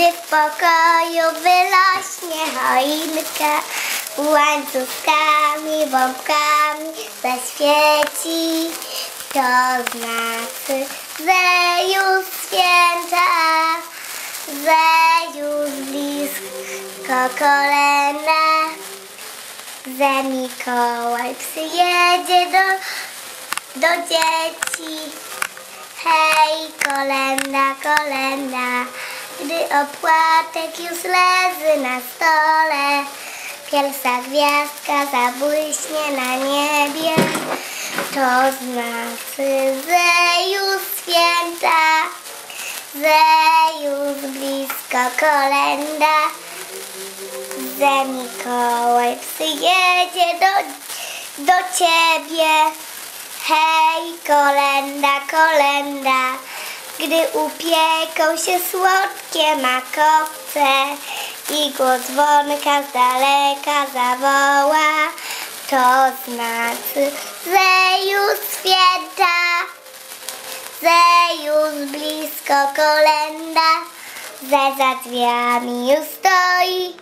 Gdy w pokoju wyrośnie choinka, łańcuchkami, bombkami zaświeci, to znaczy, że już święta, że już blisko kolenda, że Mikołaj przyjedzie do, do dzieci. Hej, kolenda, kolenda, gdy opłatek już leży na stole, pierwsza gwiazdka zabłyśnie na niebie, to znaczy, że już święta, że już blisko kolenda, że Mikołaj przyjedzie do, do ciebie. Hej, kolenda, kolenda, gdy upieką się słodkie makowce i głos dzwonka z daleka zawoła, to znaczy, że już święta, że już blisko kolenda, że za drzwiami już stoi.